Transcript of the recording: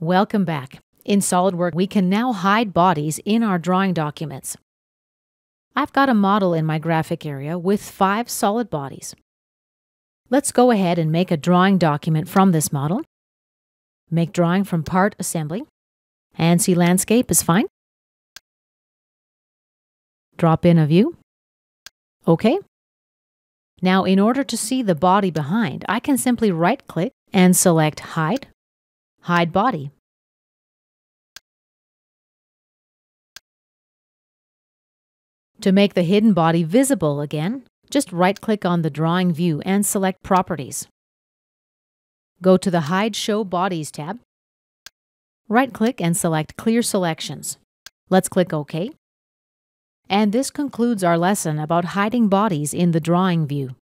Welcome back. In SolidWorks, we can now hide bodies in our drawing documents. I've got a model in my graphic area with five solid bodies. Let's go ahead and make a drawing document from this model. Make drawing from part assembly. ANSI landscape is fine. Drop in a view. OK. Now, in order to see the body behind, I can simply right click and select Hide, Hide Body. To make the hidden body visible again, just right-click on the drawing view and select Properties. Go to the Hide Show Bodies tab. Right-click and select Clear Selections. Let's click OK. And this concludes our lesson about hiding bodies in the drawing view.